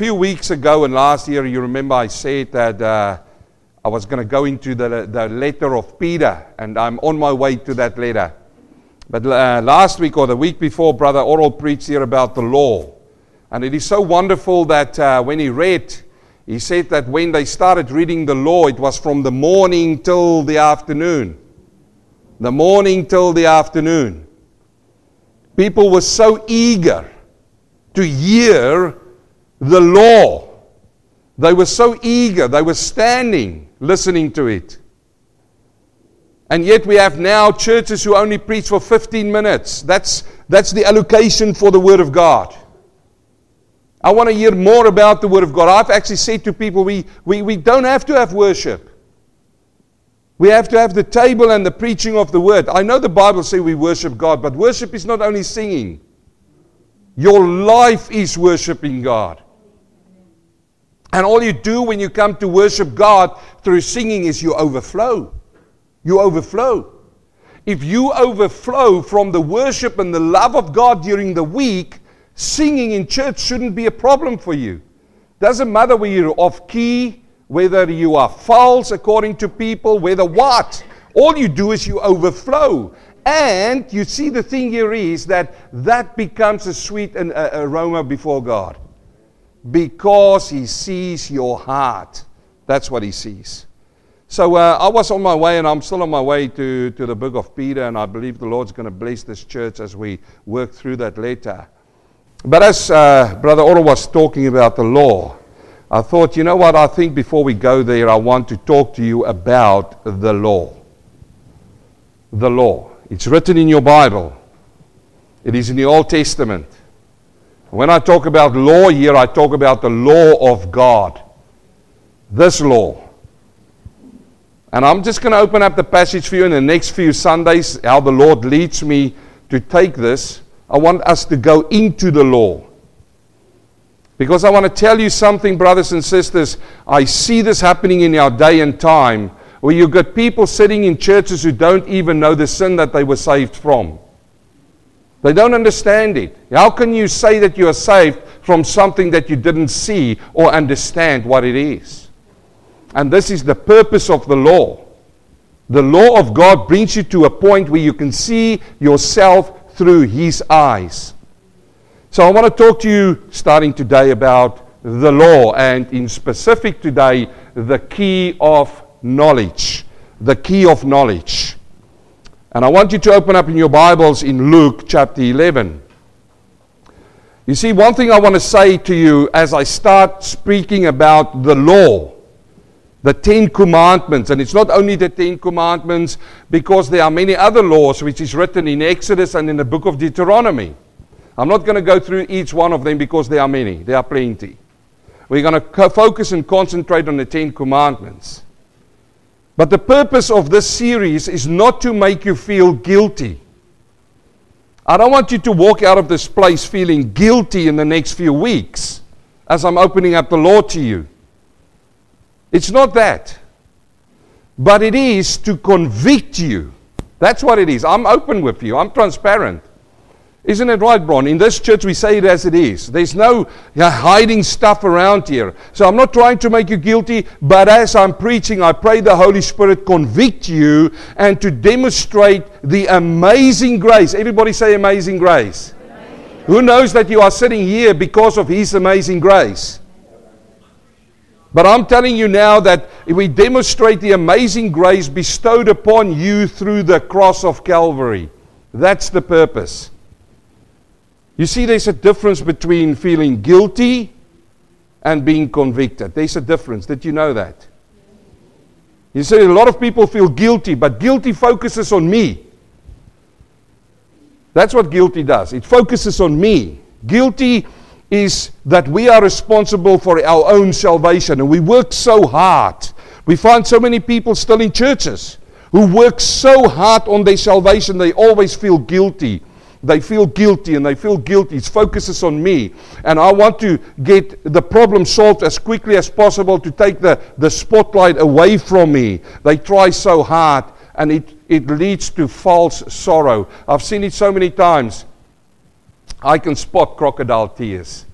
Few weeks ago and last year, you remember I said that uh, I was going to go into the, the letter of Peter, and I'm on my way to that letter. But uh, last week or the week before, Brother Oral preached here about the law. And it is so wonderful that uh, when he read, he said that when they started reading the law, it was from the morning till the afternoon. The morning till the afternoon. People were so eager to hear the law. They were so eager. They were standing listening to it. And yet we have now churches who only preach for 15 minutes. That's, that's the allocation for the Word of God. I want to hear more about the Word of God. I've actually said to people, we, we, we don't have to have worship. We have to have the table and the preaching of the Word. I know the Bible says we worship God, but worship is not only singing. Your life is worshiping God. And all you do when you come to worship God through singing is you overflow. You overflow. If you overflow from the worship and the love of God during the week, singing in church shouldn't be a problem for you. Doesn't matter whether you're off key, whether you are false according to people, whether what. All you do is you overflow. And you see, the thing here is that that becomes a sweet aroma before God because He sees your heart. That's what He sees. So uh, I was on my way, and I'm still on my way to, to the book of Peter, and I believe the Lord's going to bless this church as we work through that later. But as uh, Brother Oro was talking about the law, I thought, you know what? I think before we go there, I want to talk to you about the law. The law. It's written in your Bible, it is in the Old Testament. When I talk about law here, I talk about the law of God. This law. And I'm just going to open up the passage for you in the next few Sundays, how the Lord leads me to take this. I want us to go into the law. Because I want to tell you something, brothers and sisters. I see this happening in our day and time where you've got people sitting in churches who don't even know the sin that they were saved from. They don't understand it. How can you say that you are saved from something that you didn't see or understand what it is? And this is the purpose of the law. The law of God brings you to a point where you can see yourself through His eyes. So I want to talk to you starting today about the law, and in specific today, the key of knowledge. The key of knowledge. And I want you to open up in your Bibles in Luke chapter 11. You see, one thing I want to say to you as I start speaking about the law the Ten Commandments. And it's not only the Ten Commandments, because there are many other laws which is written in Exodus and in the book of Deuteronomy. I'm not going to go through each one of them because there are many, there are plenty. We're going to co- focus and concentrate on the Ten Commandments. But the purpose of this series is not to make you feel guilty. I don't want you to walk out of this place feeling guilty in the next few weeks as I'm opening up the law to you. It's not that. But it is to convict you. That's what it is. I'm open with you, I'm transparent. Isn't it right, Bron? In this church, we say it as it is. There's no hiding stuff around here. So I'm not trying to make you guilty, but as I'm preaching, I pray the Holy Spirit convict you and to demonstrate the amazing grace. Everybody say amazing grace. Amazing. Who knows that you are sitting here because of His amazing grace? But I'm telling you now that if we demonstrate the amazing grace bestowed upon you through the cross of Calvary. That's the purpose. You see, there's a difference between feeling guilty and being convicted. There's a difference. Did you know that? You see, a lot of people feel guilty, but guilty focuses on me. That's what guilty does. It focuses on me. Guilty is that we are responsible for our own salvation and we work so hard. We find so many people still in churches who work so hard on their salvation, they always feel guilty. They feel guilty and they feel guilty. It focuses on me. And I want to get the problem solved as quickly as possible to take the, the spotlight away from me. They try so hard and it, it leads to false sorrow. I've seen it so many times. I can spot crocodile tears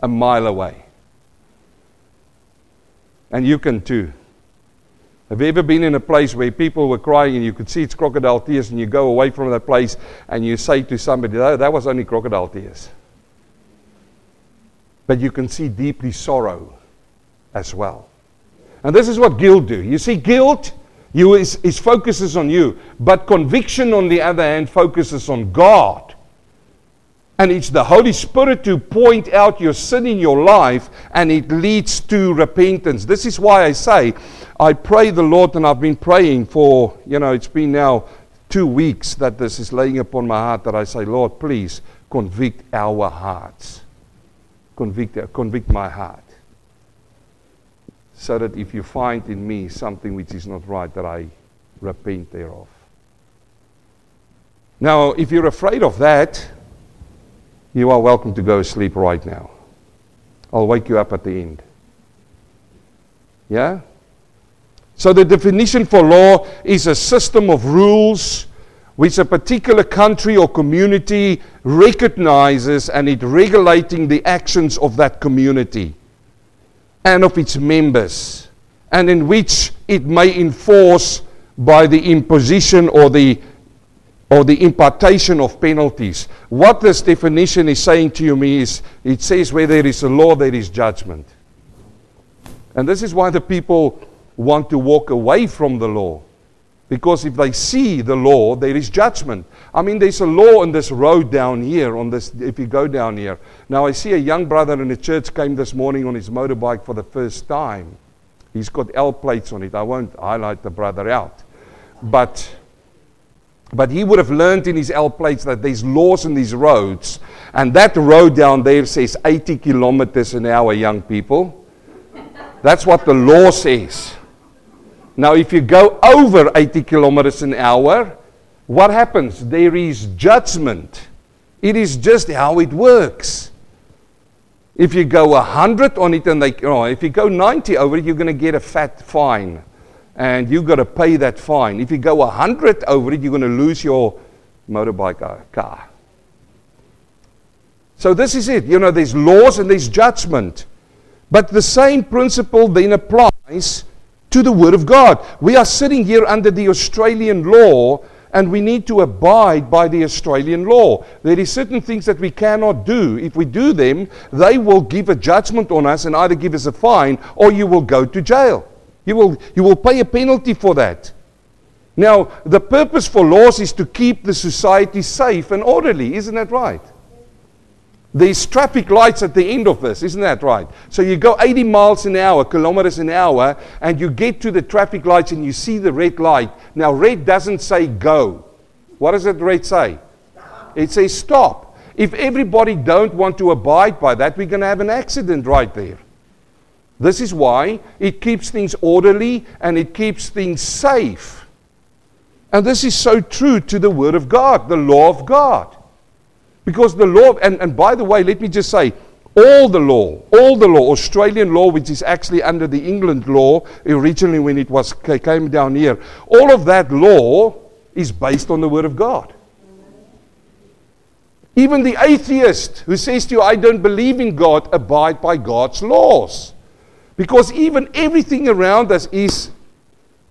a mile away. And you can too. Have you ever been in a place where people were crying and you could see it's crocodile tears and you go away from that place and you say to somebody, oh, that was only crocodile tears? But you can see deeply sorrow as well. And this is what guilt do. You see, guilt you is, is focuses on you, but conviction on the other hand focuses on God. And it's the Holy Spirit to point out your sin in your life, and it leads to repentance. This is why I say, I pray the Lord, and I've been praying for, you know, it's been now two weeks that this is laying upon my heart that I say, Lord, please convict our hearts. Convict, convict my heart. So that if you find in me something which is not right, that I repent thereof. Now, if you're afraid of that, you are welcome to go sleep right now. I'll wake you up at the end. Yeah? So, the definition for law is a system of rules which a particular country or community recognizes and it regulating the actions of that community and of its members, and in which it may enforce by the imposition or the or the impartation of penalties. What this definition is saying to you me is it says where there is a law, there is judgment. And this is why the people want to walk away from the law. Because if they see the law, there is judgment. I mean, there's a law on this road down here, on this, if you go down here. Now, I see a young brother in the church came this morning on his motorbike for the first time. He's got L plates on it. I won't highlight the brother out. But but he would have learned in his L plates that there's laws in these roads. And that road down there says 80 kilometers an hour, young people. That's what the law says. Now, if you go over 80 kilometers an hour, what happens? There is judgment. It is just how it works. If you go 100 on it and they, oh, if you go 90 over it, you're going to get a fat fine and you've got to pay that fine. If you go 100 over it, you're going to lose your motorbike uh, car. So this is it. You know, there's laws and there's judgment. But the same principle then applies to the Word of God. We are sitting here under the Australian law and we need to abide by the Australian law. There is certain things that we cannot do. If we do them, they will give a judgment on us and either give us a fine or you will go to jail. You will, you will pay a penalty for that. Now, the purpose for laws is to keep the society safe and orderly. Isn't that right? There's traffic lights at the end of this, isn't that right? So you go 80 miles an hour, kilometers an hour, and you get to the traffic lights and you see the red light. Now, red doesn't say go. What does that red say? It says stop. If everybody don't want to abide by that, we're going to have an accident right there. This is why it keeps things orderly and it keeps things safe. And this is so true to the Word of God, the law of God. Because the law, and, and by the way, let me just say, all the law, all the law, Australian law, which is actually under the England law originally when it was came down here, all of that law is based on the Word of God. Even the atheist who says to you, I don't believe in God, abide by God's laws. Because even everything around us is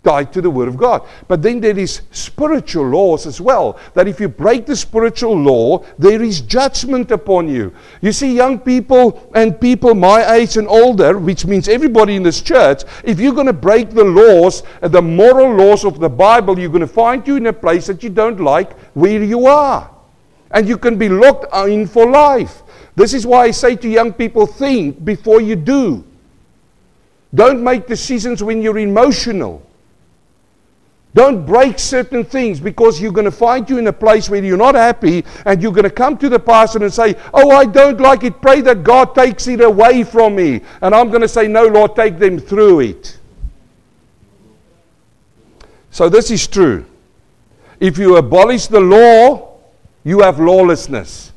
tied to the Word of God. But then there is spiritual laws as well. That if you break the spiritual law, there is judgment upon you. You see, young people and people my age and older, which means everybody in this church, if you're going to break the laws, uh, the moral laws of the Bible, you're going to find you in a place that you don't like where you are. And you can be locked in for life. This is why I say to young people think before you do. Don't make decisions when you're emotional. Don't break certain things because you're going to find you in a place where you're not happy and you're going to come to the pastor and say, Oh, I don't like it. Pray that God takes it away from me. And I'm going to say, No, Lord, take them through it. So this is true. If you abolish the law, you have lawlessness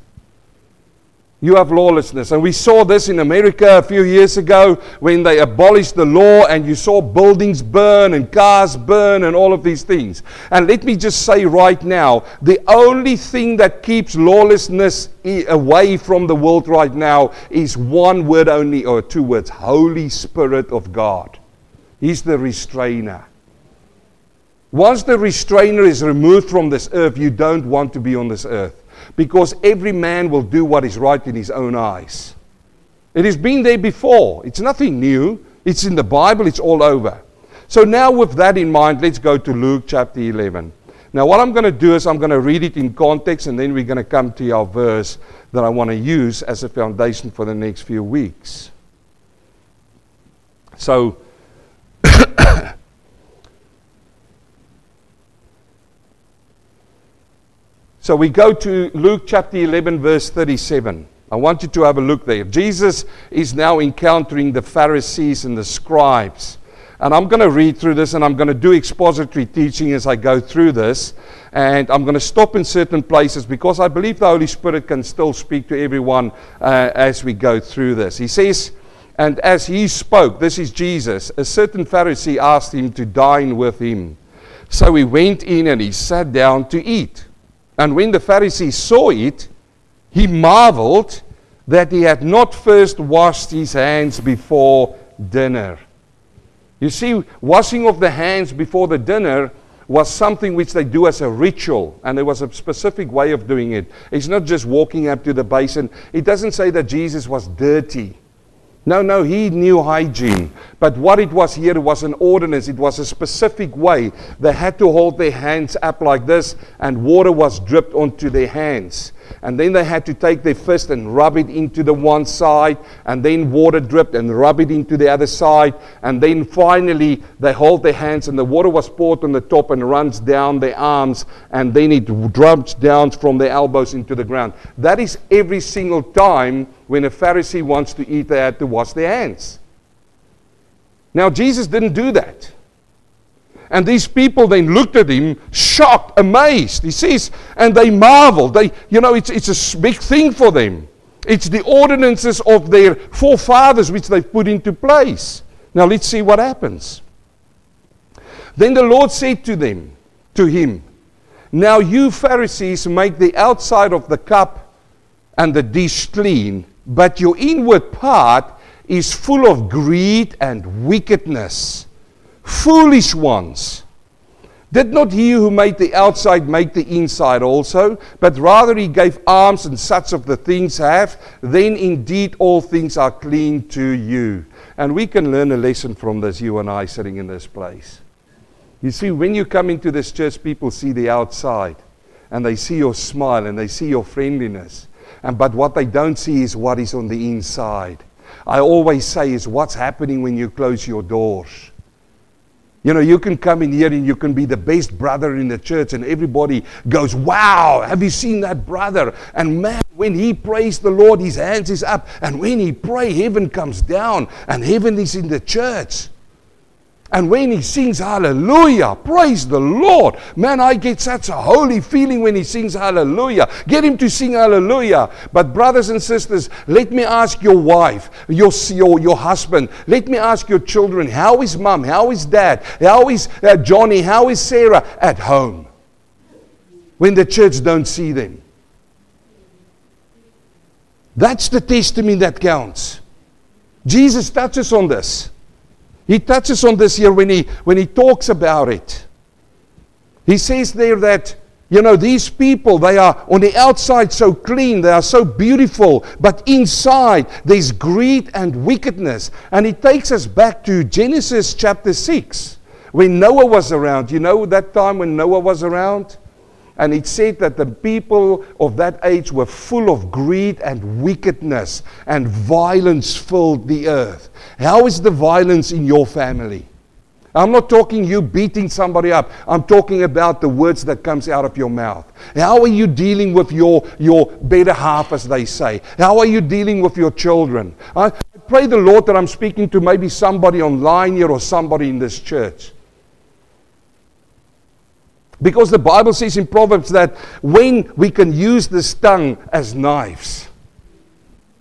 you have lawlessness. And we saw this in America a few years ago when they abolished the law and you saw buildings burn and cars burn and all of these things. And let me just say right now the only thing that keeps lawlessness away from the world right now is one word only, or two words Holy Spirit of God. He's the restrainer. Once the restrainer is removed from this earth, you don't want to be on this earth because every man will do what is right in his own eyes. It has been there before. It's nothing new. It's in the Bible, it's all over. So now, with that in mind, let's go to Luke chapter 11. Now, what I'm going to do is I'm going to read it in context, and then we're going to come to our verse that I want to use as a foundation for the next few weeks. So, so we go to Luke chapter 11, verse 37. I want you to have a look there. Jesus is now encountering the Pharisees and the scribes. And I'm going to read through this and I'm going to do expository teaching as I go through this. And I'm going to stop in certain places because I believe the Holy Spirit can still speak to everyone uh, as we go through this. He says, And as he spoke, this is Jesus, a certain Pharisee asked him to dine with him. So he went in and he sat down to eat. And when the Pharisee saw it, he marveled that he had not first washed his hands before dinner. You see, washing of the hands before the dinner was something which they do as a ritual, and there was a specific way of doing it. It's not just walking up to the basin. It doesn't say that Jesus was dirty. No, no, he knew hygiene. But what it was here was an ordinance. It was a specific way. They had to hold their hands up like this, and water was dripped onto their hands. And then they had to take their fist and rub it into the one side, and then water dripped and rub it into the other side. And then finally, they hold their hands, and the water was poured on the top and runs down their arms, and then it drops down from their elbows into the ground. That is every single time when a Pharisee wants to eat, they had to wash their hands. Now, Jesus didn't do that. And these people then looked at him, shocked, amazed. He says, and they marveled. They, you know, it's, it's a big thing for them. It's the ordinances of their forefathers which they've put into place. Now let's see what happens. Then the Lord said to them, to him, Now you Pharisees make the outside of the cup and the dish clean, but your inward part is full of greed and wickedness foolish ones. Did not he who made the outside make the inside also? But rather he gave alms and such of the things have, then indeed all things are clean to you. And we can learn a lesson from this, you and I sitting in this place. You see, when you come into this church, people see the outside and they see your smile and they see your friendliness. And, but what they don't see is what is on the inside. I always say is what's happening when you close your doors. You know, you can come in here and you can be the best brother in the church, and everybody goes, Wow, have you seen that brother? And man, when he prays the Lord, his hands is up. And when he pray, heaven comes down, and heaven is in the church. And when he sings hallelujah, praise the Lord. Man, I get such a holy feeling when he sings hallelujah. Get him to sing hallelujah. But, brothers and sisters, let me ask your wife, your, your, your husband, let me ask your children, how is mom? How is dad? How is uh, Johnny? How is Sarah at home? When the church don't see them. That's the testimony that counts. Jesus touches on this. He touches on this here when he, when he talks about it. He says there that, you know, these people, they are on the outside so clean, they are so beautiful, but inside there's greed and wickedness. And he takes us back to Genesis chapter 6 when Noah was around. You know that time when Noah was around? And it said that the people of that age were full of greed and wickedness, and violence filled the earth. How is the violence in your family? I'm not talking you beating somebody up. I'm talking about the words that comes out of your mouth. How are you dealing with your, your better half, as they say? How are you dealing with your children? I pray the Lord that I'm speaking to maybe somebody online here or somebody in this church. Because the Bible says in Proverbs that when we can use this tongue as knives,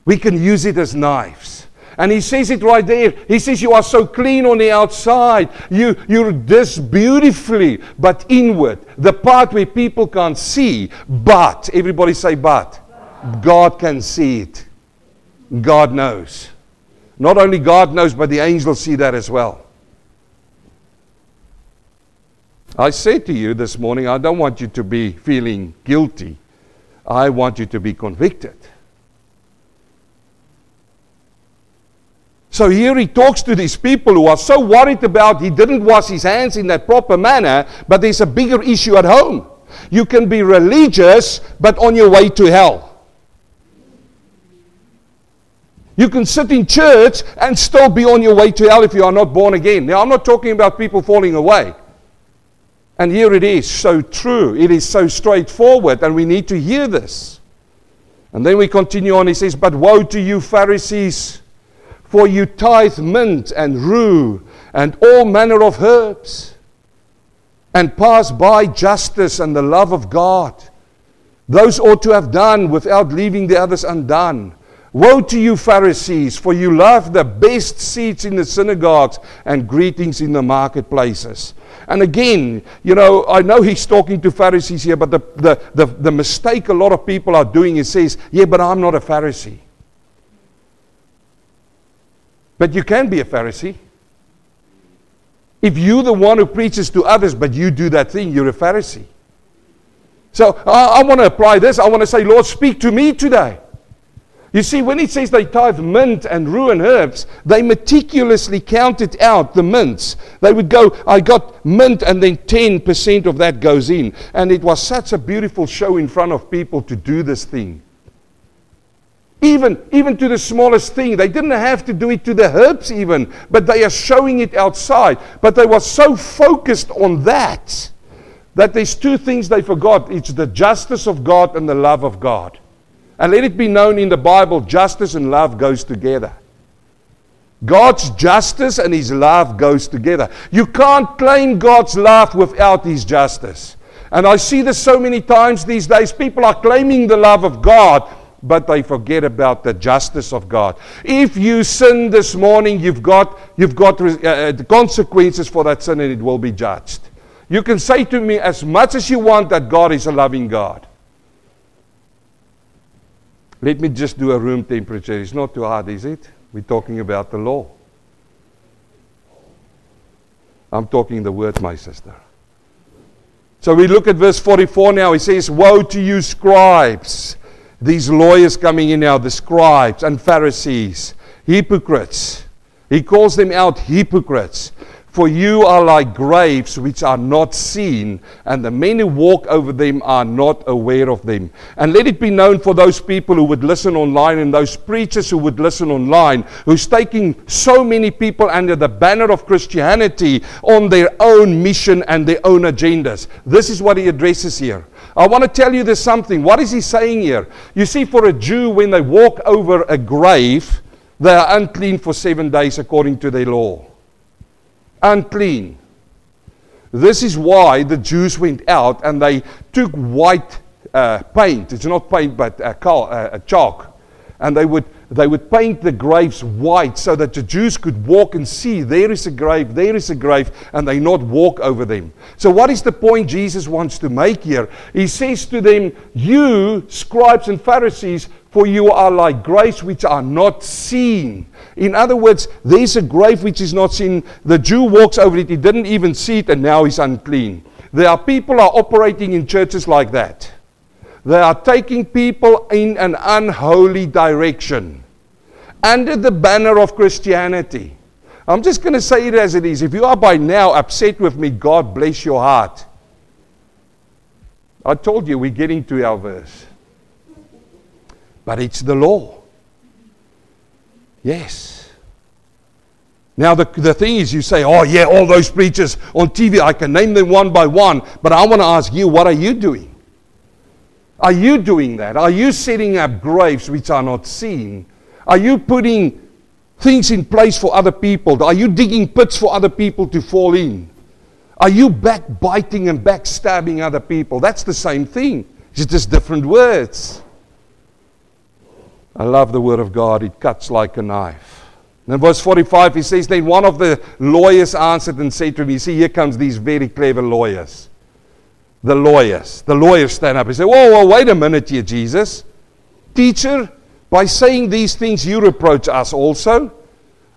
we can use it as knives. And he says it right there. He says, You are so clean on the outside. You, you're this beautifully, but inward. The part where people can't see. But, everybody say, but. God can see it. God knows. Not only God knows, but the angels see that as well. I say to you this morning, I don't want you to be feeling guilty. I want you to be convicted. So here he talks to these people who are so worried about he didn't wash his hands in that proper manner, but there's a bigger issue at home. You can be religious, but on your way to hell. You can sit in church and still be on your way to hell if you are not born again. Now, I'm not talking about people falling away. And here it is, so true. It is so straightforward, and we need to hear this. And then we continue on. He says, But woe to you, Pharisees, for you tithe mint and rue and all manner of herbs, and pass by justice and the love of God. Those ought to have done without leaving the others undone. Woe to you, Pharisees, for you love the best seats in the synagogues and greetings in the marketplaces. And again, you know, I know he's talking to Pharisees here, but the, the, the, the mistake a lot of people are doing is says, yeah, but I'm not a Pharisee. But you can be a Pharisee. If you're the one who preaches to others, but you do that thing, you're a Pharisee. So I, I want to apply this. I want to say, Lord, speak to me today. You see, when it says they tithe mint and rue and herbs, they meticulously counted out the mints. They would go, I got mint, and then 10% of that goes in. And it was such a beautiful show in front of people to do this thing. Even, even to the smallest thing. They didn't have to do it to the herbs, even, but they are showing it outside. But they were so focused on that that there's two things they forgot it's the justice of God and the love of God. And let it be known in the Bible justice and love goes together. God's justice and his love goes together. You can't claim God's love without his justice. And I see this so many times these days. People are claiming the love of God, but they forget about the justice of God. If you sin this morning, you've got, you've got uh, uh consequences for that sin and it will be judged. You can say to me as much as you want that God is a loving God. Let me just do a room temperature. It's not too hard, is it? We're talking about the law. I'm talking the word, my sister. So we look at verse 44 now. He says, Woe to you, scribes. These lawyers coming in now, the scribes and Pharisees, hypocrites. He calls them out hypocrites. For you are like graves which are not seen, and the men who walk over them are not aware of them. And let it be known for those people who would listen online and those preachers who would listen online, who's taking so many people under the banner of Christianity on their own mission and their own agendas. This is what he addresses here. I want to tell you this something. What is he saying here? You see, for a Jew, when they walk over a grave, they are unclean for seven days according to their law unclean. This is why the Jews went out and they took white uh, paint. It's not paint, but a, cal- a chalk. And they would, they would paint the graves white so that the Jews could walk and see there is a grave, there is a grave, and they not walk over them. So, what is the point Jesus wants to make here? He says to them, You, scribes and Pharisees, for you are like graves which are not seen. In other words, there's a grave which is not seen. The Jew walks over it, he didn't even see it, and now he's unclean. There are people are operating in churches like that. They are taking people in an unholy direction under the banner of Christianity. I'm just going to say it as it is. If you are by now upset with me, God bless your heart. I told you we're getting to our verse. But it's the law. Yes. Now, the, the thing is, you say, oh, yeah, all those preachers on TV, I can name them one by one. But I want to ask you, what are you doing? Are you doing that? Are you setting up graves which are not seen? Are you putting things in place for other people? Are you digging pits for other people to fall in? Are you backbiting and backstabbing other people? That's the same thing. It's just different words. I love the word of God. It cuts like a knife. In verse 45, he says, Then one of the lawyers answered and said to me, See, here comes these very clever lawyers. The lawyers. The lawyers stand up and say, Whoa, whoa, wait a minute here, Jesus. Teacher, by saying these things, you reproach us also.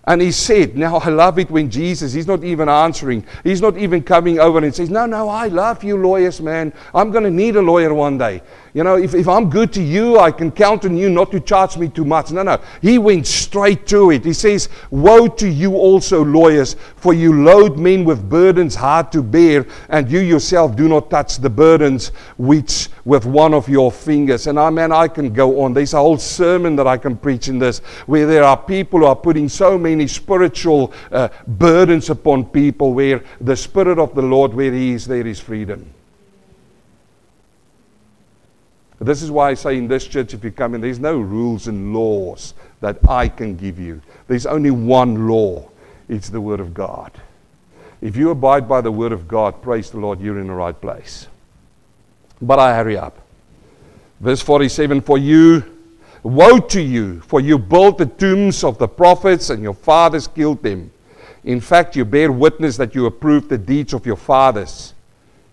And he said, Now I love it when Jesus, he's not even answering. He's not even coming over and says, No, no, I love you, lawyers, man. I'm going to need a lawyer one day. You know, if, if I'm good to you, I can count on you not to charge me too much. No, no. He went straight to it. He says, Woe to you also, lawyers, for you load men with burdens hard to bear, and you yourself do not touch the burdens which with one of your fingers. And I, man, I can go on. There's a whole sermon that I can preach in this where there are people who are putting so many spiritual uh, burdens upon people where the Spirit of the Lord, where He is, there is freedom. This is why I say in this church, if you come in, there's no rules and laws that I can give you. There's only one law it's the Word of God. If you abide by the Word of God, praise the Lord, you're in the right place. But I hurry up. Verse 47 For you, woe to you, for you built the tombs of the prophets, and your fathers killed them. In fact, you bear witness that you approved the deeds of your fathers.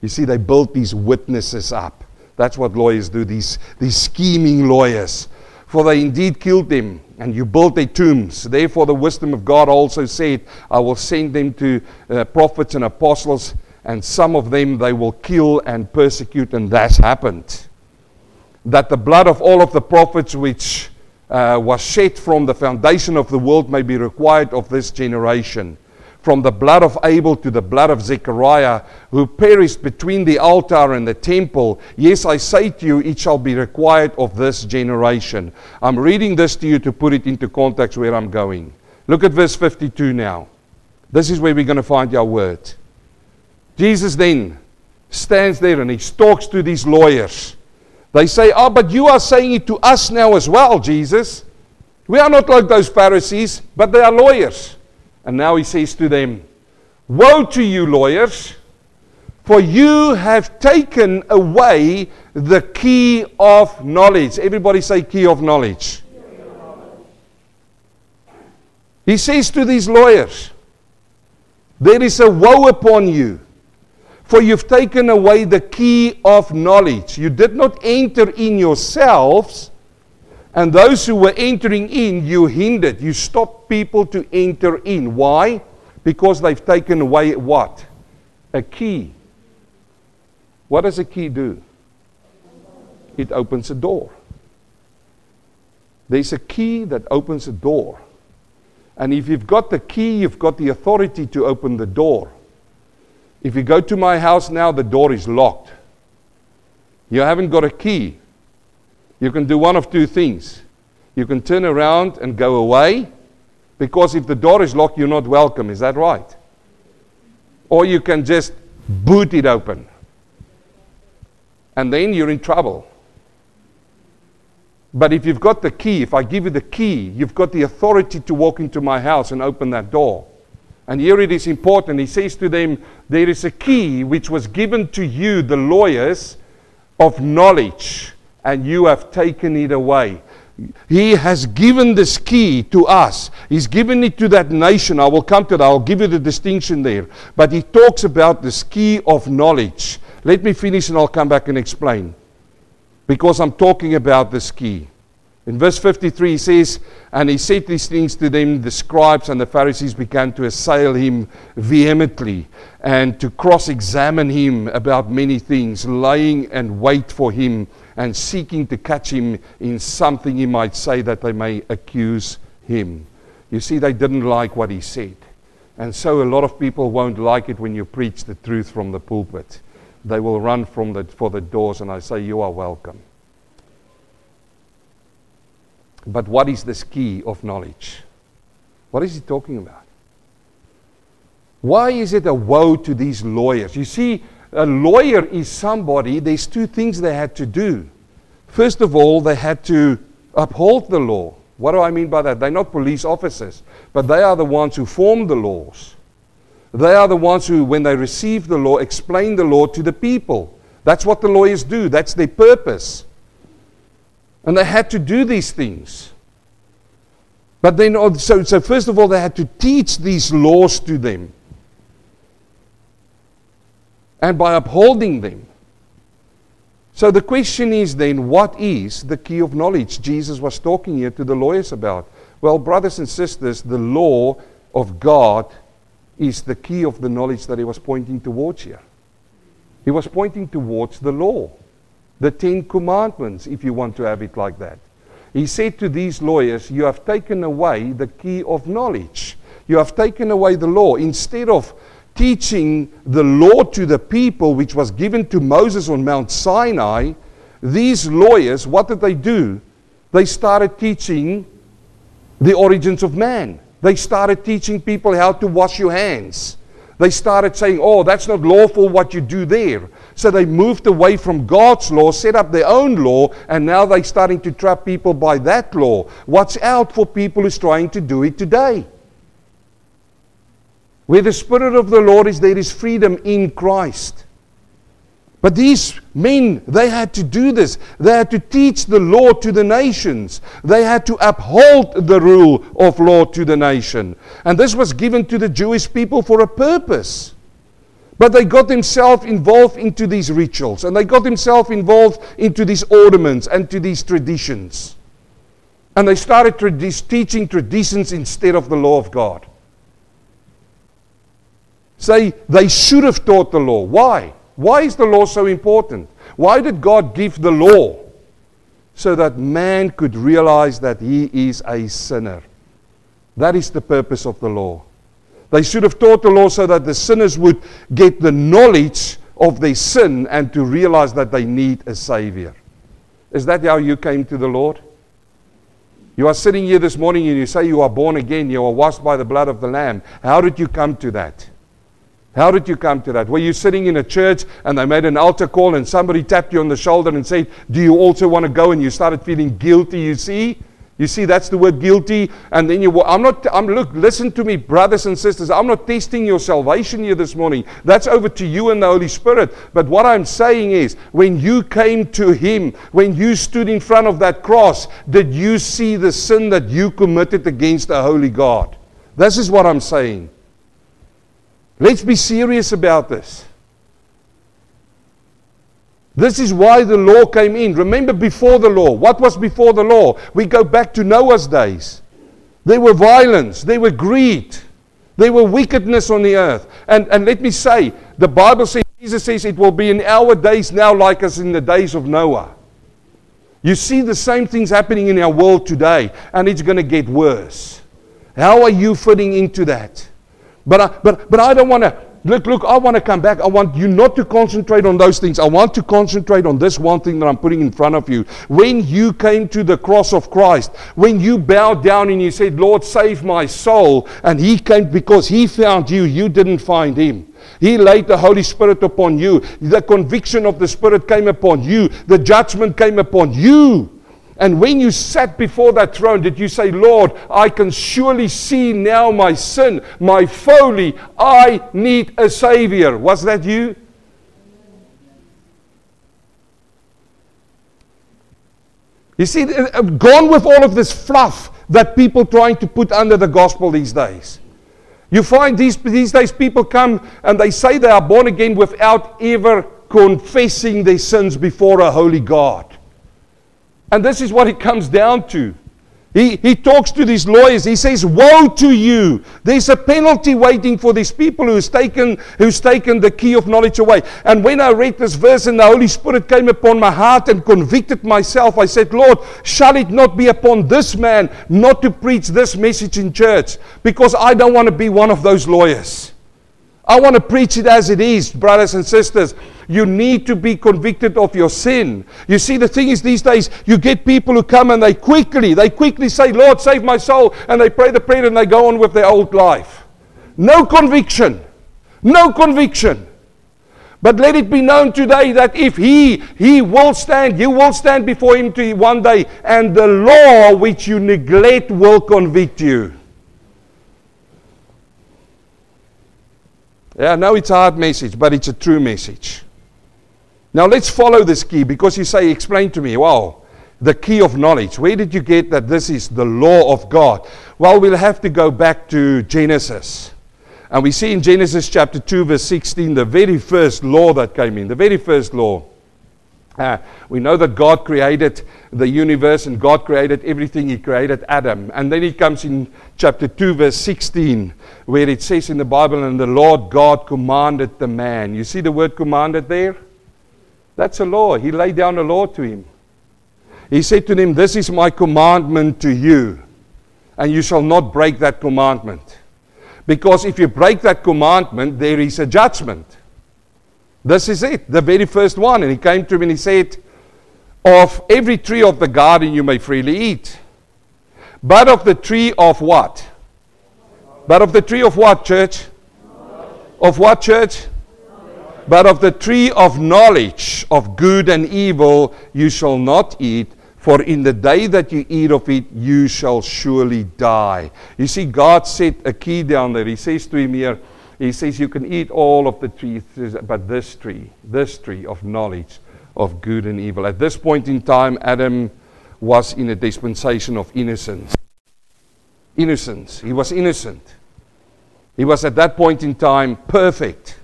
You see, they built these witnesses up. That's what lawyers do, these, these scheming lawyers. For they indeed killed them, and you built their tombs. Therefore, the wisdom of God also said, I will send them to uh, prophets and apostles, and some of them they will kill and persecute, and that's happened. That the blood of all of the prophets which uh, was shed from the foundation of the world may be required of this generation from the blood of Abel to the blood of Zechariah, who perished between the altar and the temple. Yes, I say to you, it shall be required of this generation. I'm reading this to you to put it into context where I'm going. Look at verse 52 now. This is where we're going to find our word. Jesus then stands there and he talks to these lawyers. They say, Oh, but you are saying it to us now as well, Jesus. We are not like those Pharisees, but they are lawyers. And now he says to them, Woe to you, lawyers, for you have taken away the key of knowledge. Everybody say, key of knowledge. He says to these lawyers, There is a woe upon you, for you've taken away the key of knowledge. You did not enter in yourselves and those who were entering in, you hindered. You stopped people to enter in. Why? Because they've taken away what? A key. What does a key do? It opens a door. There's a key that opens a door. And if you've got the key, you've got the authority to open the door. If you go to my house now, the door is locked. You haven't got a key. You can do one of two things. You can turn around and go away, because if the door is locked, you're not welcome. Is that right? Or you can just boot it open. And then you're in trouble. But if you've got the key, if I give you the key, you've got the authority to walk into my house and open that door. And here it is important. He says to them, There is a key which was given to you, the lawyers, of knowledge and you have taken it away. He has given this key to us. He's given it to that nation. I will come to that. I'll give you the distinction there. But he talks about this key of knowledge. Let me finish and I'll come back and explain. Because I'm talking about this key. In verse 53, he says, And he said these things to them. The scribes and the Pharisees began to assail him vehemently and to cross examine him about many things, lying and wait for him and seeking to catch him in something he might say that they may accuse him. You see, they didn't like what he said. And so a lot of people won't like it when you preach the truth from the pulpit. They will run from the, for the doors, and I say, You are welcome. But what is this key of knowledge? What is he talking about? Why is it a woe to these lawyers? You see, a lawyer is somebody, there's two things they had to do. First of all, they had to uphold the law. What do I mean by that? They're not police officers, but they are the ones who form the laws. They are the ones who, when they receive the law, explain the law to the people. That's what the lawyers do, that's their purpose. And they had to do these things. But then, so, so first of all, they had to teach these laws to them. And by upholding them. So the question is then, what is the key of knowledge Jesus was talking here to the lawyers about? Well, brothers and sisters, the law of God is the key of the knowledge that he was pointing towards here. He was pointing towards the law, the Ten Commandments, if you want to have it like that. He said to these lawyers, You have taken away the key of knowledge. You have taken away the law. Instead of teaching the law to the people, which was given to Moses on Mount Sinai, these lawyers, what did they do? They started teaching the origins of man. They started teaching people how to wash your hands. They started saying, oh, that's not lawful what you do there. So they moved away from God's law, set up their own law, and now they're starting to trap people by that law. Watch out for people who's trying to do it today. Where the Spirit of the Lord is, there is freedom in Christ. But these men, they had to do this. They had to teach the law to the nations. They had to uphold the rule of law to the nation. And this was given to the Jewish people for a purpose. But they got themselves involved into these rituals and they got themselves involved into these ornaments and to these traditions. And they started teaching traditions instead of the law of God. Say they should have taught the law. Why? Why is the law so important? Why did God give the law? So that man could realize that he is a sinner. That is the purpose of the law. They should have taught the law so that the sinners would get the knowledge of their sin and to realize that they need a Savior. Is that how you came to the Lord? You are sitting here this morning and you say you are born again, you are washed by the blood of the Lamb. How did you come to that? How did you come to that? Were you sitting in a church and they made an altar call and somebody tapped you on the shoulder and said, Do you also want to go? And you started feeling guilty, you see? You see, that's the word guilty. And then you, I'm not, I'm, look, listen to me, brothers and sisters. I'm not testing your salvation here this morning. That's over to you and the Holy Spirit. But what I'm saying is, when you came to Him, when you stood in front of that cross, did you see the sin that you committed against the Holy God? This is what I'm saying. Let's be serious about this. This is why the law came in. Remember before the law. What was before the law? We go back to Noah's days. There were violence, there were greed, there were wickedness on the earth. And, and let me say, the Bible says, Jesus says, it will be in our days now like as in the days of Noah. You see the same things happening in our world today, and it's going to get worse. How are you fitting into that? But I, but, but I don't want to, look, look, I want to come back. I want you not to concentrate on those things. I want to concentrate on this one thing that I'm putting in front of you. When you came to the cross of Christ, when you bowed down and you said, Lord, save my soul, and He came because He found you, you didn't find Him. He laid the Holy Spirit upon you. The conviction of the Spirit came upon you. The judgment came upon you. And when you sat before that throne, did you say, Lord, I can surely see now my sin, my folly. I need a Savior? Was that you? You see, uh, gone with all of this fluff that people trying to put under the gospel these days. You find these, these days people come and they say they are born again without ever confessing their sins before a holy God. And this is what it comes down to. He, he talks to these lawyers. He says, Woe to you. There's a penalty waiting for these people who's taken, who's taken the key of knowledge away. And when I read this verse and the Holy Spirit came upon my heart and convicted myself, I said, Lord, shall it not be upon this man not to preach this message in church? Because I don't want to be one of those lawyers. I want to preach it as it is, brothers and sisters. You need to be convicted of your sin. You see, the thing is, these days, you get people who come and they quickly, they quickly say, Lord, save my soul, and they pray the prayer and they go on with their old life. No conviction. No conviction. But let it be known today that if he, he will stand, you will stand before him to one day, and the law which you neglect will convict you. Yeah, I know it's a hard message, but it's a true message. Now let's follow this key because you say, explain to me, wow, the key of knowledge. Where did you get that this is the law of God? Well, we'll have to go back to Genesis. And we see in Genesis chapter 2, verse 16, the very first law that came in, the very first law. Uh, we know that God created the universe and God created everything. He created Adam. And then he comes in chapter 2, verse 16, where it says in the Bible, And the Lord God commanded the man. You see the word commanded there? That's a law. He laid down a law to him. He said to him, This is my commandment to you, and you shall not break that commandment. Because if you break that commandment, there is a judgment. This is it, the very first one. And he came to me and he said, Of every tree of the garden you may freely eat. But of the tree of what? But of the tree of what, church? Of what, church? But of the tree of knowledge of good and evil you shall not eat, for in the day that you eat of it, you shall surely die. You see, God set a key down there. He says to him here, he says, You can eat all of the trees, but this tree, this tree of knowledge of good and evil. At this point in time, Adam was in a dispensation of innocence. Innocence. He was innocent. He was at that point in time perfect.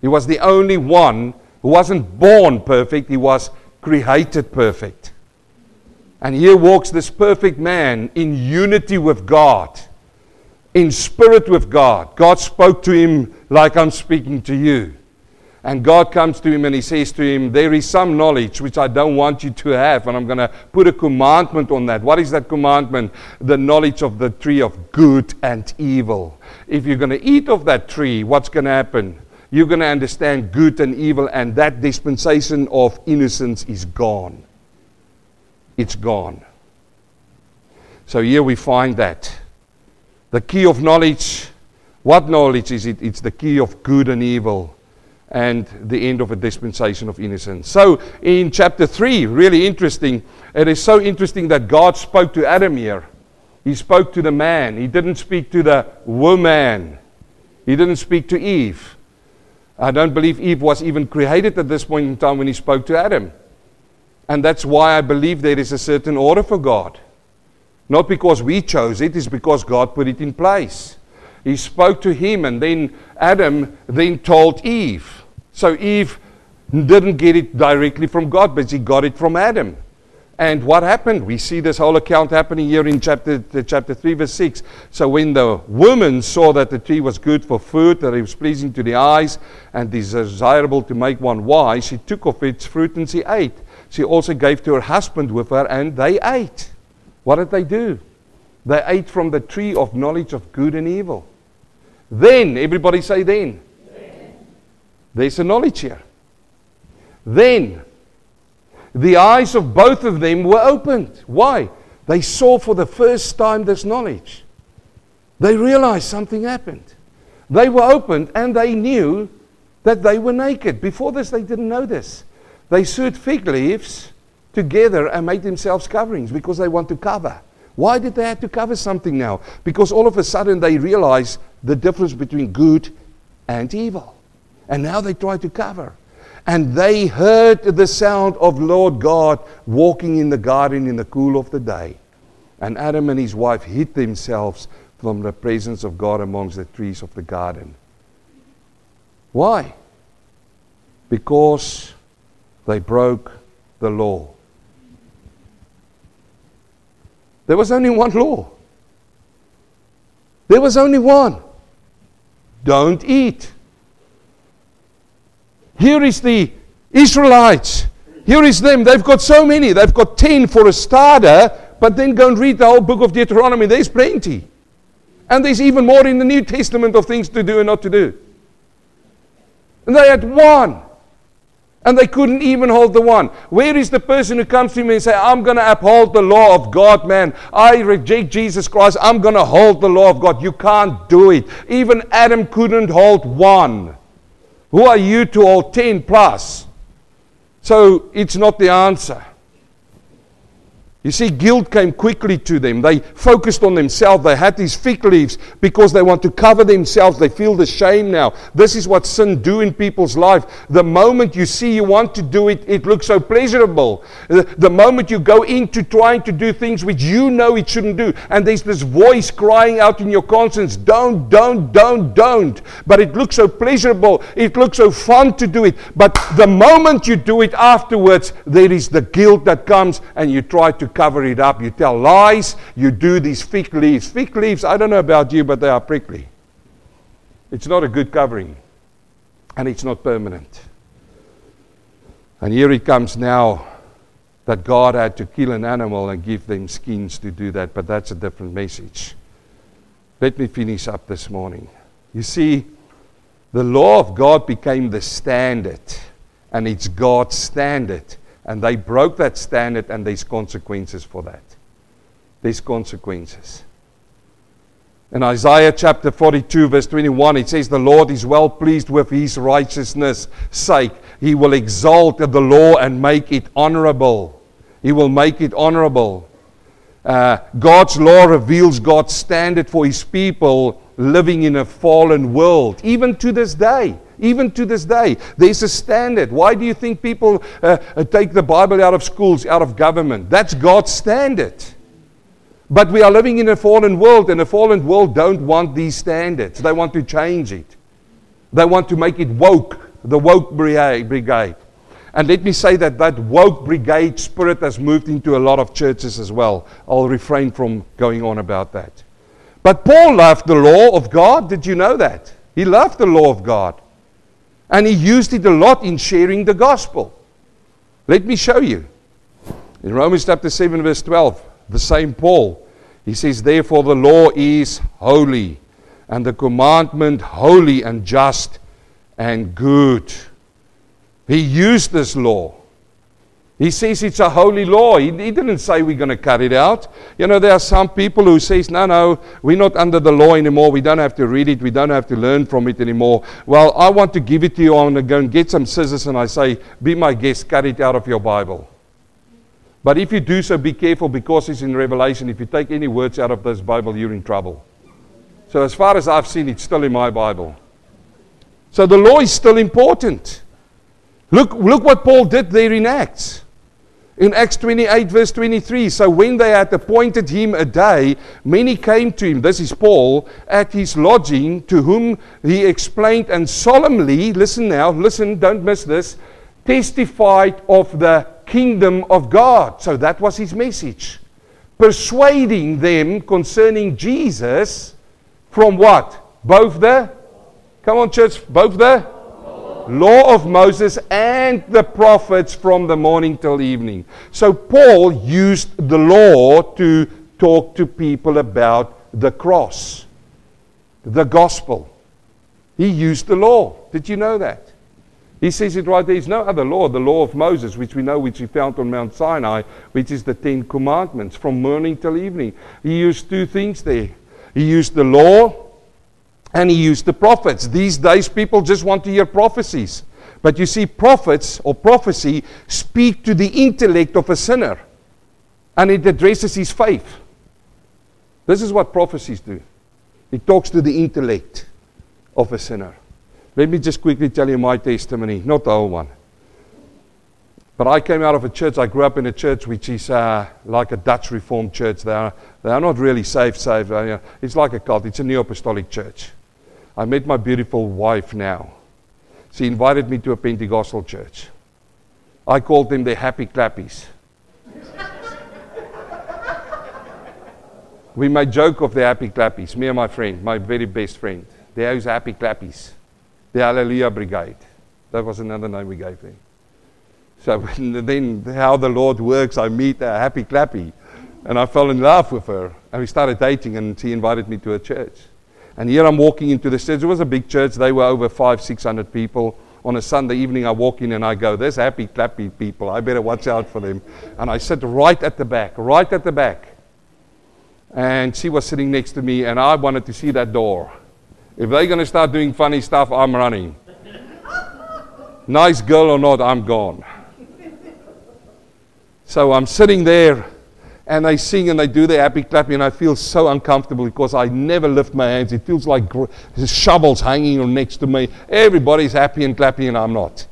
He was the only one who wasn't born perfect, he was created perfect. And here walks this perfect man in unity with God in spirit with God. God spoke to him like I'm speaking to you. And God comes to him and he says to him, There is some knowledge which I don't want you to have, and I'm going to put a commandment on that. What is that commandment? The knowledge of the tree of good and evil. If you're going to eat of that tree, what's going to happen? You're going to understand good and evil, and that dispensation of innocence is gone. It's gone. So here we find that. The key of knowledge, what knowledge is it? It's the key of good and evil and the end of a dispensation of innocence. So in chapter 3, really interesting, it is so interesting that God spoke to Adam here. He spoke to the man, he didn't speak to the woman, he didn't speak to Eve. I don't believe Eve was even created at this point in time when he spoke to Adam. And that's why I believe there is a certain order for God. Not because we chose it, it's because God put it in place. He spoke to him, and then Adam then told Eve. So Eve didn't get it directly from God, but she got it from Adam. And what happened? We see this whole account happening here in chapter, chapter 3, verse 6. So when the woman saw that the tree was good for food, that it was pleasing to the eyes, and desirable to make one wise, she took of its fruit and she ate. She also gave to her husband with her, and they ate. What did they do? They ate from the tree of knowledge of good and evil. Then, everybody say then. then. There's a knowledge here. Then, the eyes of both of them were opened. Why? They saw for the first time this knowledge. They realized something happened. They were opened and they knew that they were naked. Before this, they didn't know this. They sewed fig leaves together and made themselves coverings because they want to cover. Why did they have to cover something now? Because all of a sudden they realize the difference between good and evil. And now they try to cover. And they heard the sound of Lord God walking in the garden in the cool of the day. And Adam and his wife hid themselves from the presence of God amongst the trees of the garden. Why? Because they broke the law. There was only one law. There was only one. Don't eat. Here is the Israelites. Here is them. They've got so many. They've got 10 for a starter, but then go and read the whole book of Deuteronomy. There's plenty. And there's even more in the New Testament of things to do and not to do. And they had one. And they couldn't even hold the one. Where is the person who comes to me and say, I'm going to uphold the law of God, man. I reject Jesus Christ. I'm going to hold the law of God. You can't do it. Even Adam couldn't hold one. Who are you to hold 10 plus? So it's not the answer. You see, guilt came quickly to them. They focused on themselves. They had these fig leaves because they want to cover themselves. They feel the shame now. This is what sin do in people's life. The moment you see you want to do it, it looks so pleasurable. The, the moment you go into trying to do things which you know it shouldn't do, and there's this voice crying out in your conscience, don't, don't, don't, don't. But it looks so pleasurable. It looks so fun to do it. But the moment you do it afterwards, there is the guilt that comes and you try to cover it up. You tell lies. You do these fig leaves. Fig leaves, I don't know about you, but they are prickly. It's not a good covering. And it's not permanent. And here it comes now that God had to kill an animal and give them skins to do that, but that's a different message. Let me finish up this morning. You see, the law of God became the standard, and it's God's standard. And they broke that standard, and there's consequences for that. There's consequences. In Isaiah chapter 42, verse 21, it says, The Lord is well pleased with his righteousness' sake. He will exalt the law and make it honorable. He will make it honorable. Uh, God's law reveals God's standard for his people living in a fallen world, even to this day. Even to this day, there's a standard. Why do you think people uh, uh, take the Bible out of schools, out of government? That's God's standard. But we are living in a fallen world, and a fallen world don't want these standards. They want to change it. They want to make it woke, the woke brigade. And let me say that that woke brigade spirit has moved into a lot of churches as well. I'll refrain from going on about that. But Paul loved the law of God. Did you know that? He loved the law of God. And he used it a lot in sharing the gospel. Let me show you. In Romans chapter 7, verse 12, the same Paul, he says, Therefore the law is holy, and the commandment holy and just and good. He used this law. He says it's a holy law. He, he didn't say we're going to cut it out. You know, there are some people who says, no, no, we're not under the law anymore. We don't have to read it. We don't have to learn from it anymore. Well, I want to give it to you. I want to go and get some scissors and I say, be my guest, cut it out of your Bible. But if you do so, be careful because it's in Revelation. If you take any words out of this Bible, you're in trouble. So as far as I've seen, it's still in my Bible. So the law is still important. Look, look what Paul did there in Acts. In Acts 28, verse 23, so when they had appointed him a day, many came to him, this is Paul, at his lodging, to whom he explained and solemnly, listen now, listen, don't miss this, testified of the kingdom of God. So that was his message. Persuading them concerning Jesus from what? Both the, come on, church, both the law of Moses and the prophets from the morning till evening. So Paul used the law to talk to people about the cross, the gospel. He used the law. Did you know that? He says it right there. There's no other law, the law of Moses, which we know, which he found on Mount Sinai, which is the Ten Commandments from morning till evening. He used two things there. He used the law and he used the prophets. These days, people just want to hear prophecies. But you see, prophets or prophecy speak to the intellect of a sinner, and it addresses his faith. This is what prophecies do it talks to the intellect of a sinner. Let me just quickly tell you my testimony, not the whole one. But I came out of a church, I grew up in a church which is uh, like a Dutch Reformed church. They are, they are not really safe, safe. Uh, it's like a cult, it's a Neo Apostolic church. I met my beautiful wife now. She invited me to a Pentecostal church. I called them the happy clappies. we made joke of the happy clappies, me and my friend, my very best friend. There's happy clappies. The Hallelujah Brigade. That was another name we gave them. So then how the Lord works, I meet a happy clappy. And I fell in love with her. And we started dating and she invited me to a church. And here I'm walking into the church. It was a big church. They were over five, six hundred people. On a Sunday evening, I walk in and I go, There's happy, clappy people. I better watch out for them. And I sit right at the back, right at the back. And she was sitting next to me, and I wanted to see that door. If they're going to start doing funny stuff, I'm running. nice girl or not, I'm gone. So I'm sitting there and they sing and they do their happy clapping, and I feel so uncomfortable because I never lift my hands. It feels like gr- shovels hanging next to me. Everybody's happy and clapping, and I'm not.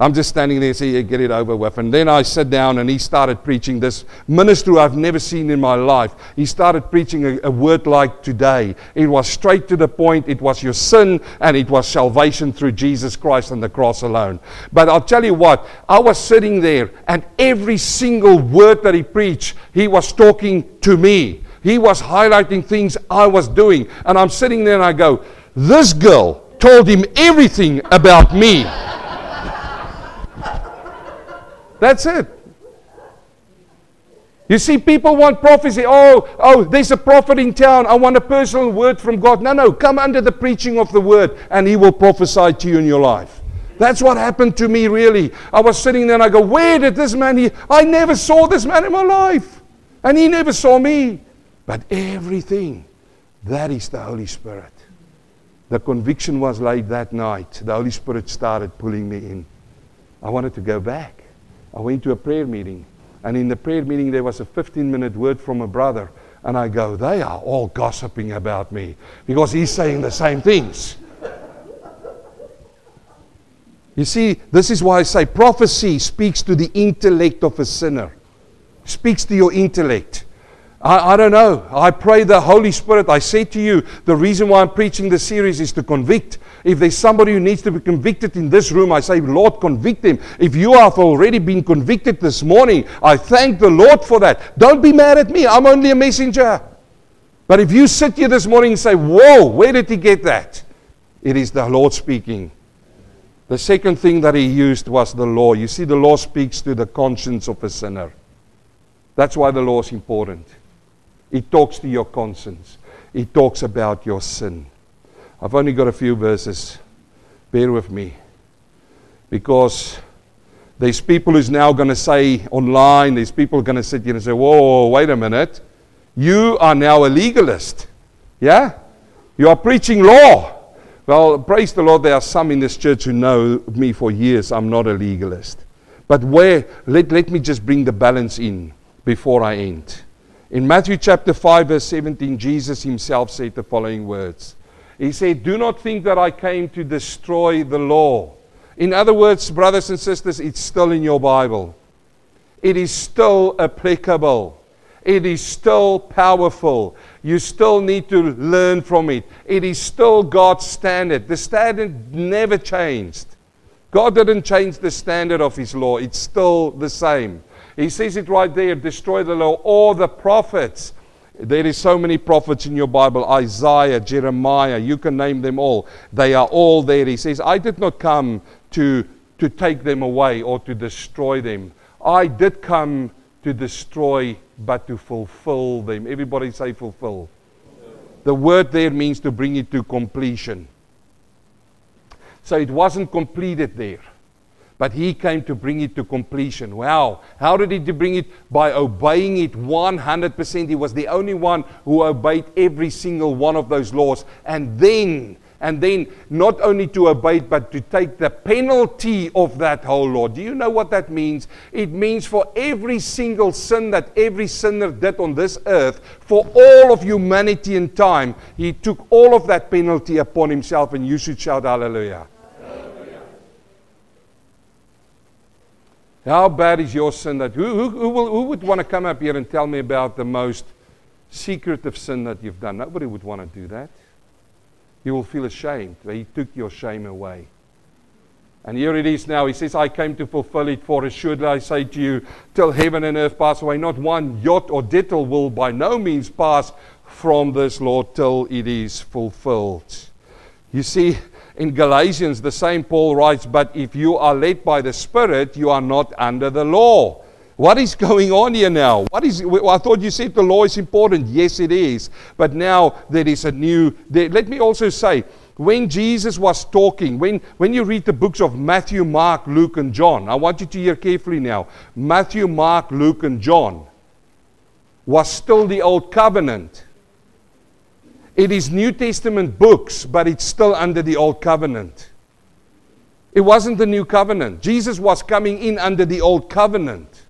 I'm just standing there saying, get it over with. And then I sat down and he started preaching this ministry I've never seen in my life. He started preaching a, a, word like today. It was straight to the point. It was your sin and it was salvation through Jesus Christ and the cross alone. But I'll tell you what, I was sitting there and every single word that he preached, he was talking to me. He was highlighting things I was doing. And I'm sitting there and I go, this girl told him everything about me. That's it. You see, people want prophecy. Oh, oh, there's a prophet in town. I want a personal word from God. No, no, come under the preaching of the word, and he will prophesy to you in your life. That's what happened to me, really. I was sitting there and I go, Where did this man he I never saw this man in my life. And he never saw me. But everything, that is the Holy Spirit. The conviction was laid that night. The Holy Spirit started pulling me in. I wanted to go back. I went to a prayer meeting, and in the prayer meeting, there was a 15 minute word from a brother. And I go, They are all gossiping about me because he's saying the same things. You see, this is why I say prophecy speaks to the intellect of a sinner, speaks to your intellect. I, I, don't know. I pray the Holy Spirit. I say to you, the reason why I'm preaching this series is to convict. If there's somebody who needs to be convicted in this room, I say, Lord, convict them. If you have already been convicted this morning, I thank the Lord for that. Don't be mad at me. I'm only a messenger. But if you sit here this morning and say, Whoa, where did he get that? It is the Lord speaking. The second thing that he used was the law. You see, the law speaks to the conscience of a sinner. That's why the law is important. It talks to your conscience, it talks about your sin. I've only got a few verses. Bear with me. Because there's people who's now going to say online, there's people are going to sit here and say, whoa, wait a minute. You are now a legalist. Yeah? You are preaching law. Well, praise the Lord, there are some in this church who know me for years. I'm not a legalist. But where, let, let me just bring the balance in before I end. In Matthew chapter 5, verse 17, Jesus himself said the following words he said, Do not think that I came to destroy the law. In other words, brothers and sisters, it's still in your Bible. It is still applicable. It is still powerful. You still need to learn from it. It is still God's standard. The standard never changed. God didn't change the standard of His law, it's still the same. He says it right there destroy the law or the prophets. There is so many prophets in your Bible Isaiah, Jeremiah, you can name them all. They are all there. He says, I did not come to, to take them away or to destroy them. I did come to destroy, but to fulfill them. Everybody say fulfill. The word there means to bring it to completion. So it wasn't completed there but he came to bring it to completion. Wow. How did he bring it? By obeying it 100%. He was the only one who obeyed every single one of those laws. And then, and then not only to it, but to take the penalty of that whole law. Do you know what that means? It means for every single sin that every sinner did on this earth, for all of humanity in time, he took all of that penalty upon himself. And you should shout hallelujah. How bad is your sin that who, who, who, will, who would want to come up here and tell me about the most secretive sin that you've done? Nobody would want to do that. You will feel ashamed. that He took your shame away. And here it is now. He says, I came to fulfill it, for assuredly I say to you, till heaven and earth pass away, not one jot or tittle will by no means pass from this law till it is fulfilled. You see, in Galatians, the same Paul writes, But if you are led by the Spirit, you are not under the law. What is going on here now? What is, well, I thought you said the law is important. Yes, it is. But now there is a new. There, let me also say, when Jesus was talking, when, when you read the books of Matthew, Mark, Luke, and John, I want you to hear carefully now. Matthew, Mark, Luke, and John was still the old covenant. It is New Testament books, but it's still under the Old Covenant. It wasn't the New Covenant. Jesus was coming in under the Old Covenant.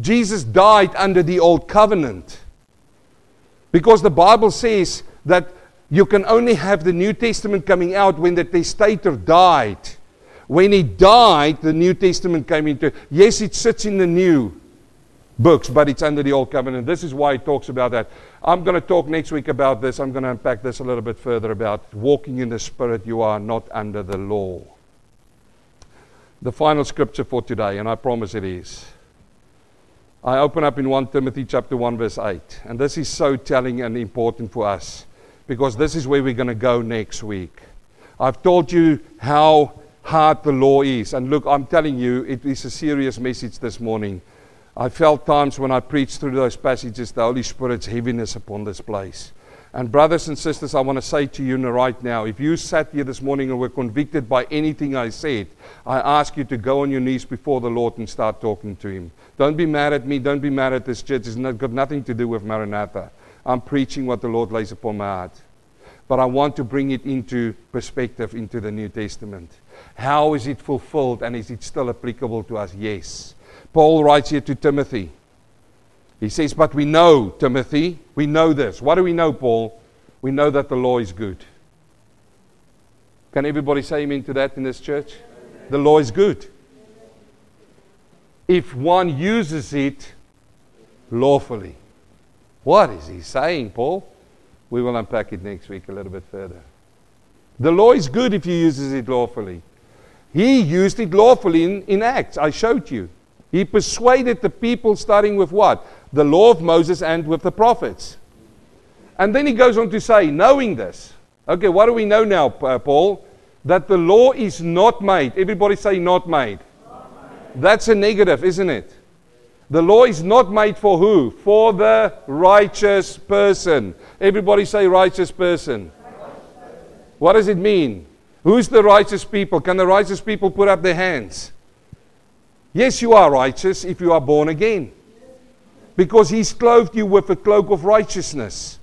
Jesus died under the old covenant. Because the Bible says that you can only have the New Testament coming out when the testator died. When he died, the New Testament came into. Yes, it sits in the new books, but it's under the old covenant. This is why it talks about that. I'm going to talk next week about this. I'm going to unpack this a little bit further about walking in the Spirit. You are not under the law. The final scripture for today, and I promise it is. I open up in 1 Timothy chapter 1 verse 8. And this is so telling and important for us because this is where we're going to go next week. I've told you how hard the law is. And look, I'm telling you, it is a serious message this morning. I felt times when I preached through those passages, the Holy Spirit's heaviness upon this place. And, brothers and sisters, I want to say to you right now if you sat here this morning and were convicted by anything I said, I ask you to go on your knees before the Lord and start talking to Him. Don't be mad at me. Don't be mad at this church. It's not, got nothing to do with Maranatha. I'm preaching what the Lord lays upon my heart. But I want to bring it into perspective into the New Testament. How is it fulfilled and is it still applicable to us? Yes. Paul writes here to Timothy. He says, But we know, Timothy, we know this. What do we know, Paul? We know that the law is good. Can everybody say amen to that in this church? The law is good. If one uses it lawfully. What is he saying, Paul? We will unpack it next week a little bit further. The law is good if he uses it lawfully. He used it lawfully in, in Acts. I showed you. He persuaded the people, starting with what? The law of Moses and with the prophets. And then he goes on to say, knowing this. Okay, what do we know now, Paul? That the law is not made. Everybody say, not made. not made. That's a negative, isn't it? The law is not made for who? For the righteous person. Everybody say, righteous person. Righteous person. What does it mean? Who's the righteous people? Can the righteous people put up their hands? Yes, you are righteous if you are born again. Because he's clothed you with a cloak of righteousness.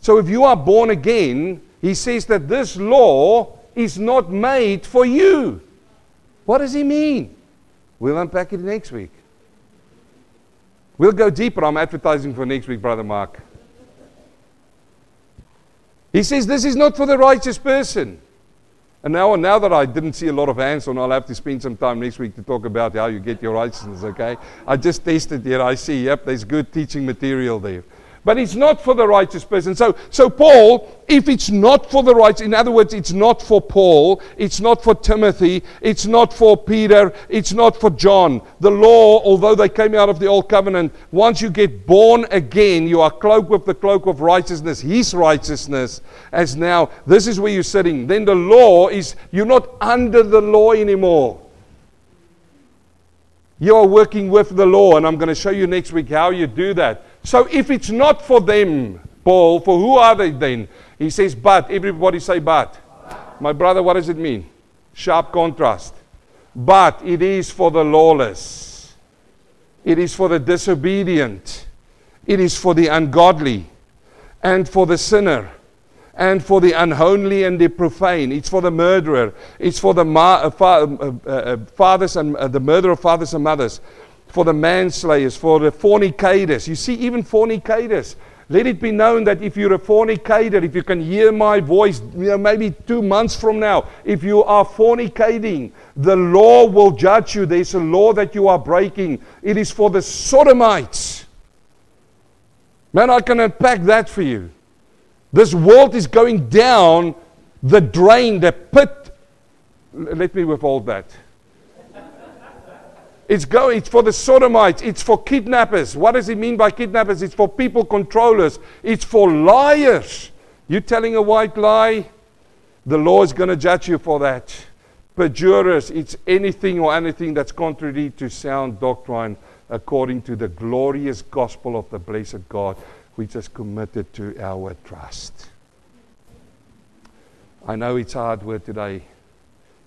So if you are born again, he says that this law is not made for you. What does he mean? We'll unpack it next week. We'll go deeper. I'm advertising for next week, Brother Mark. He says this is not for the righteous person. And now, now that I didn't see a lot of hands on, I'll have to spend some time next week to talk about how you get your righteousness, okay? I just tested it. I see, yep, there's good teaching material there. But it's not for the righteous person. So, so Paul, if it's not for the righteous, in other words, it's not for Paul, it's not for Timothy, it's not for Peter, it's not for John. The law, although they came out of the old covenant, once you get born again, you are cloaked with the cloak of righteousness, his righteousness, as now, this is where you're sitting. Then the law is, you're not under the law anymore. You are working with the law, and I'm going to show you next week how you do that. So if it's not for them, Paul, for who are they then? He says, but. Everybody say, but. My brother, what does it mean? Sharp contrast. But it is for the lawless, it is for the disobedient, it is for the ungodly, and for the sinner and for the unholy and the profane. It's for the murderer. It's for the ma- uh, fa- uh, uh, uh fathers and uh, the murder of fathers and mothers for the manslayers, for the fornicators. You see, even fornicators. Let it be known that if you're a fornicator, if you can hear my voice, you know, maybe two months from now, if you are fornicating, the law will judge you. There's a law that you are breaking. It is for the sodomites. Man, I can unpack that for you. This world is going down the drain, the pit. Let me withhold that. It's going, it's for the sodomites, it's for kidnappers. What does it mean by kidnappers? It's for people controllers, it's for liars. You're telling a white lie, the law is going to judge you for that. Perjurers, it's anything or anything that's contrary to sound doctrine according to the glorious gospel of the blessed God, which is committed to our trust. I know it's hard word today,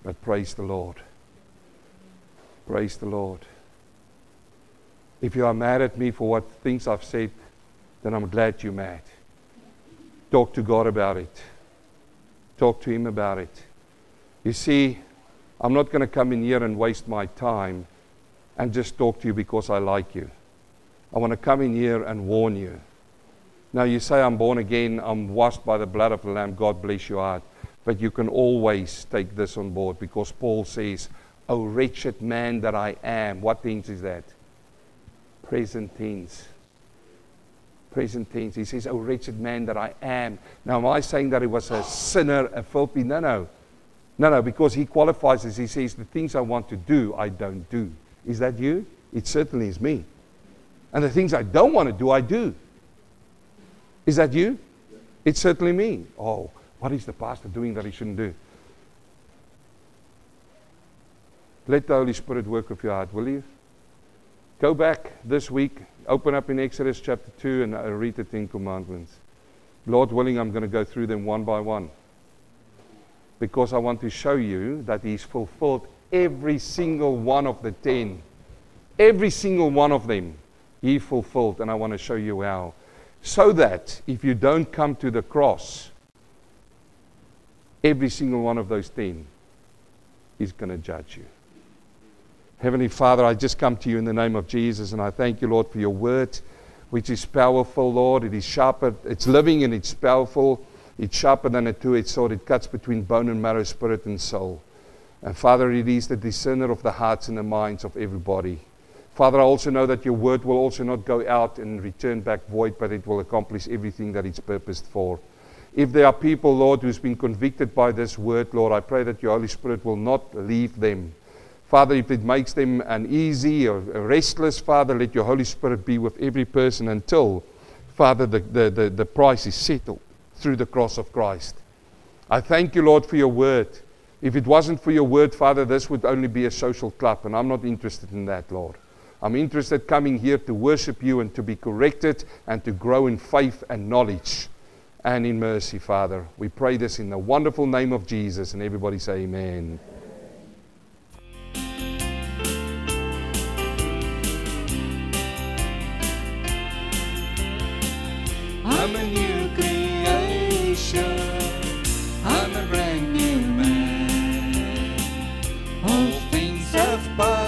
but praise the Lord. Praise the Lord. If you are mad at me for what things I've said, then I'm glad you're mad. Talk to God about it. Talk to Him about it. You see, I'm not going to come in here and waste my time and just talk to you because I like you. I want to come in here and warn you. Now, you say, I'm born again, I'm washed by the blood of the Lamb. God bless your heart. But you can always take this on board because Paul says, O wretched man that I am. What tense is that? Present tense. Present tense. He says, O wretched man that I am. Now, am I saying that he was a sinner, a filthy? No, no. No, no, because he qualifies as he says, The things I want to do, I don't do. Is that you? It certainly is me. And the things I don't want to do, I do. Is that you? It's certainly me. Oh, what is the pastor doing that he shouldn't do? Let the Holy Spirit work with your heart, will you? Go back this week, open up in Exodus chapter 2, and uh, read the Ten Commandments. Lord willing, I'm going to go through them one by one. Because I want to show you that He's fulfilled every single one of the ten. Every single one of them He fulfilled, and I want to show you how. So that if you don't come to the cross, every single one of those ten is going to judge you. Heavenly Father, I just come to you in the name of Jesus, and I thank you, Lord, for your word, which is powerful, Lord. It is sharper, it's living and it's powerful. It's sharper than a two edged sword. It cuts between bone and marrow, spirit and soul. And Father, it is the discerner of the hearts and the minds of everybody. Father, I also know that your word will also not go out and return back void, but it will accomplish everything that it's purposed for. If there are people, Lord, who's been convicted by this word, Lord, I pray that your Holy Spirit will not leave them Father, if it makes them uneasy or restless, Father, let your Holy Spirit be with every person until, Father, the, the, the, the price is settled through the cross of Christ. I thank you, Lord, for your word. If it wasn't for your word, Father, this would only be a social club, and I'm not interested in that, Lord. I'm interested coming here to worship you and to be corrected and to grow in faith and knowledge and in mercy, Father. We pray this in the wonderful name of Jesus, and everybody say amen. I'm a new creation. I'm a brand new man. All things have passed